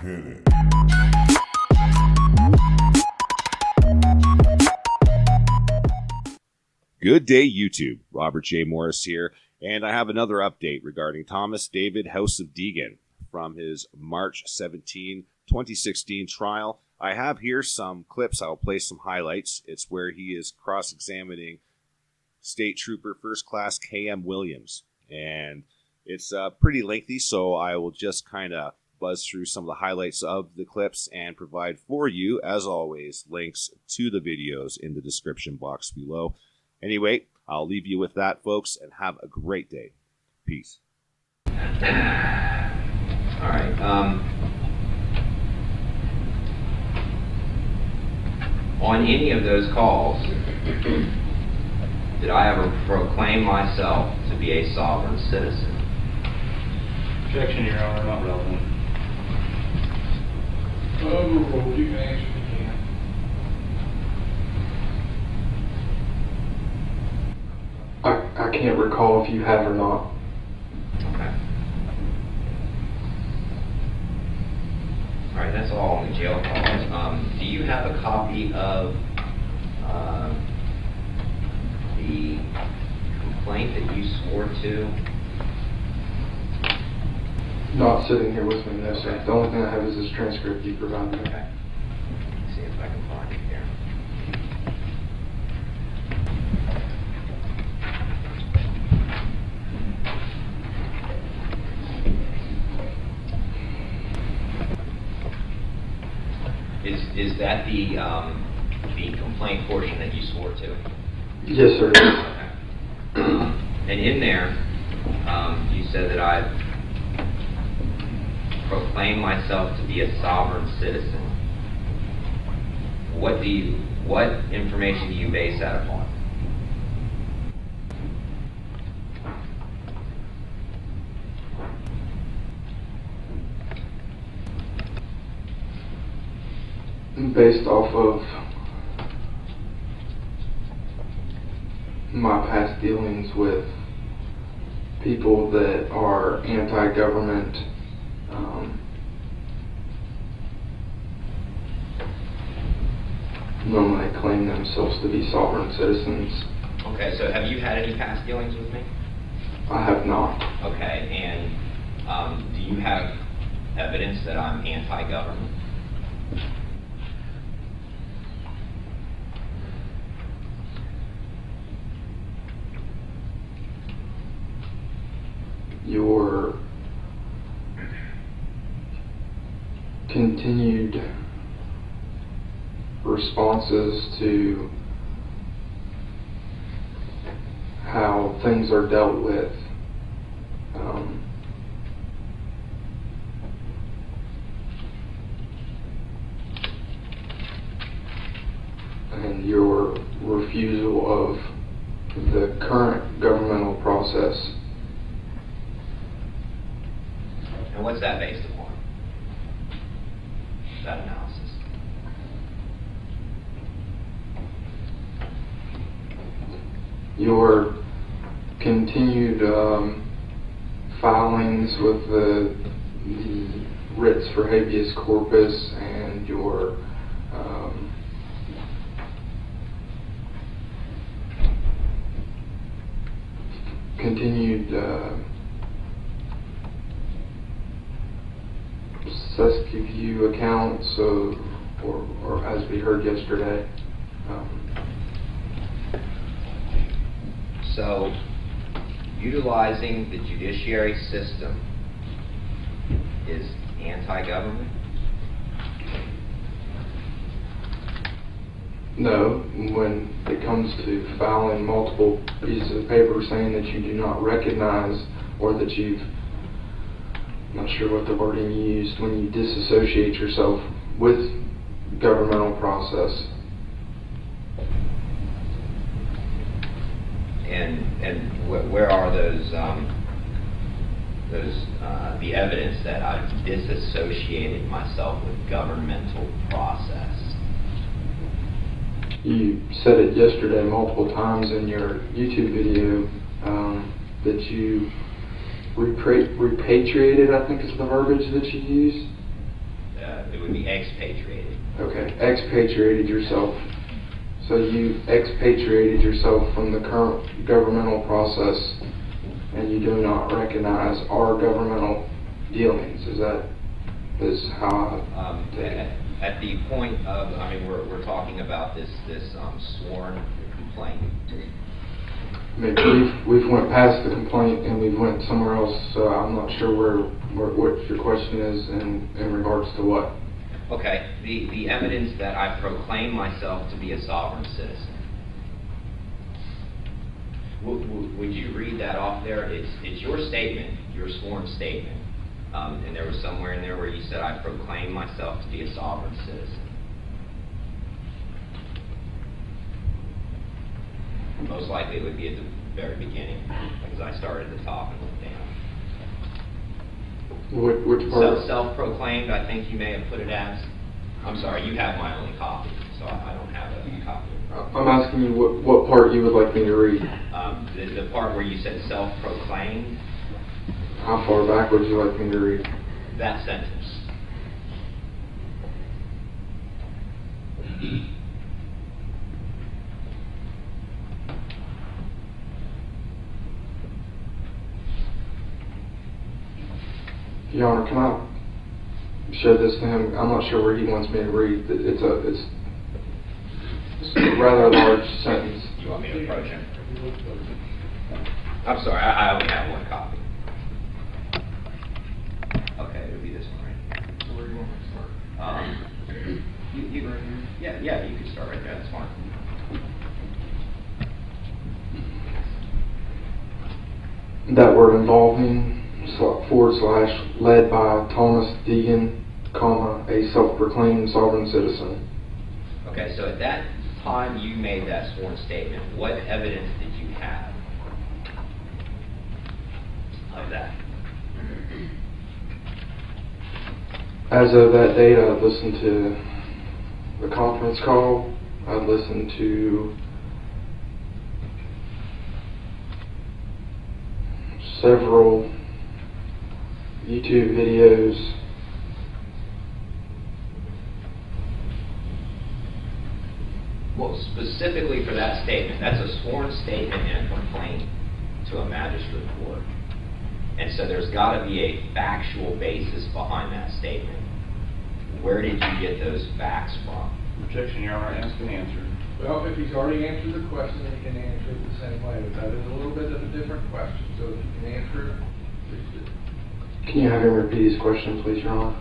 Hit Good day, YouTube. Robert J. Morris here, and I have another update regarding Thomas David House of Deegan from his March 17, 2016 trial. I have here some clips. I'll play some highlights. It's where he is cross examining State Trooper First Class KM Williams. And it's uh, pretty lengthy, so I will just kind of buzz through some of the highlights of the clips and provide for you, as always, links to the videos in the description box below. Anyway, I'll leave you with that, folks, and have a great day. Peace. All right. Um, on any of those calls, did I ever proclaim myself to be a sovereign citizen? Objection, Your Honor, not relevant. Overruled, you can answer again. I, I can't recall if you have or not. Okay. All right, that's all on the jail calls. Um, do you have a copy of uh, the complaint that you swore to? Not sitting here with me, no, sir. The only thing I have is this transcript you provided me. Okay. See if I can find it here. Is, is that the, um, the complaint portion that you swore to? Yes, sir. Okay. And in there, um, you said that I proclaim myself to be a sovereign citizen. What do you, what information do you base that upon? Based off of my past dealings with people that are anti-government, um, normally claim themselves to be sovereign citizens. Okay, so have you had any past dealings with me? I have not. Okay, and um, do you have evidence that I'm anti-government? your continued responses to how things are dealt with. Um, and your refusal of the current governmental process And what's that based upon? That analysis. Your continued um, filings with the, the writs for habeas corpus and your um, continued uh, Siskiyou accounts of, or, or as we heard yesterday. Um, So, utilizing the judiciary system is anti-government? No, when it comes to filing multiple pieces of paper saying that you do not recognize or that you've, not sure what the wording you used, when you disassociate yourself with governmental process. And, and wh- where are those, um, those, uh, the evidence that I've disassociated myself with governmental process? You said it yesterday multiple times in your YouTube video um, that you repatriated, I think is the verbiage that you used. it would be expatriated. Okay, expatriated yourself. So you expatriated yourself from the current governmental process and you do not recognize our governmental dealings. Is that, is how Um, I at, at the point of, I mean, we're, we're talking about this, this, um, sworn complaint. I mean, we've, we've went past the complaint and we've went somewhere else, so I'm not sure where, where, what your question is in, in regards to what. Okay, the, the evidence that I proclaim myself to be a sovereign citizen. Would, would, would you read that off there? It's, it's your statement, your sworn statement. Um, and there was somewhere in there where you said, I proclaim myself to be a sovereign citizen. Most likely it would be at the very beginning, because I started at the top and went down. Which, which part? Self- Self-proclaimed, I think you may have put it as. I'm sorry, you have my only copy, so I I don't have a copy. I'm asking you what, what part you would like me to read. Um, The the part where you said self-proclaimed, How far back would you like me to read? that sentence. Your Honor, can I show this to him? I'm not sure where he wants me to read. It- It's a, it's it's rather large sentence. Do You want me to approach him? I'm sorry, I I only have one copy. Okay, it'll be this one right here. So where do you want me to start? Um, You, you, yeah, yeah, you can start right there, that's fine. That word involving sl- forward slash led by Thomas Deegan, comma, a self-proclaimed sovereign citizen. Okay, so at that time you made that sworn statement, what evidence did you have of that? As of that date, I'd listened to the conference call. I'd listened to several YouTube videos. Well, specifically for that statement, that's a sworn statement and a complaint to a magistrate court. And so there's got to be a factual basis behind that statement. Where did you get those facts from? Objection, Your Honor, ask and answer. Well, if he's already answered the question, he can answer it the same way, but that is a little bit of a different question, so if you can answer it, please do. Can you have him repeat his question, please, Your Honor?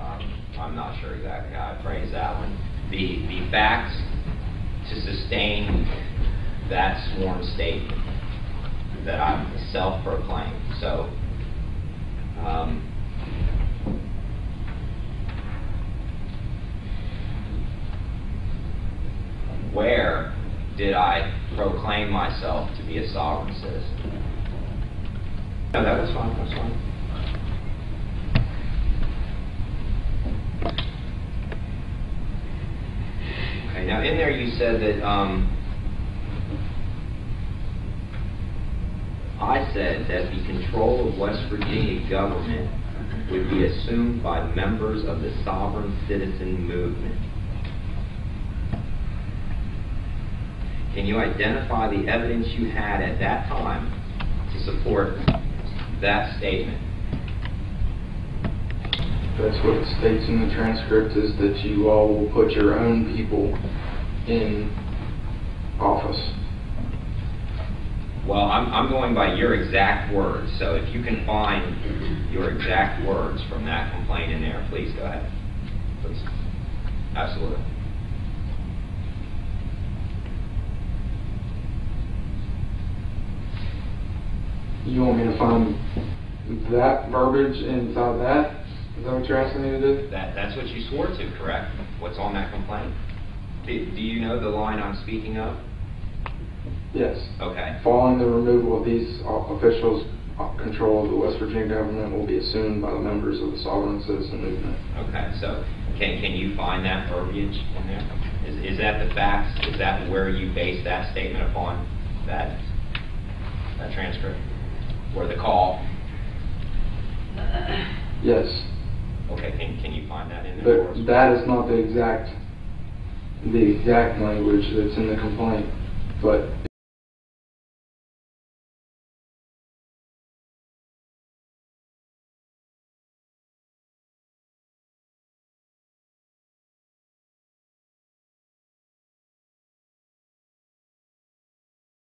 Um, I'm not sure exactly how I phrased that one. The, the facts to sustain that sworn statement that I'm self-proclaimed. So, um, where did I proclaim myself to be a sovereign citizen? No, that was fine, that's fine. Okay, now in there you said that, um, I said that the control of West Virginia government would be assumed by members of the sovereign citizen movement. Can you identify the evidence you had at that time to support that statement? That's what it states in the transcript, is that you all will put your own people in office. Well, I'm, I'm going by your exact words, so if you can find your exact words from that complaint in there, please go ahead. Please. Absolutely. You want me to find that verbiage inside that? Is that what you're asking me to do? That, that's what you swore to, correct? What's on that complaint? Do, do you know the line I'm speaking of? Yes. Okay. Following the removal of these officials, uh, control of the West Virginia government will be assumed by the members of the sovereign citizen movement. Okay, so can, can you find that verbiage in there? Is, is that the facts? Is that where you base that statement upon? That, that transcript? Or the call? Yes. Okay, can, can you find that in there? But that is not the exact, the exact language that's in the complaint. But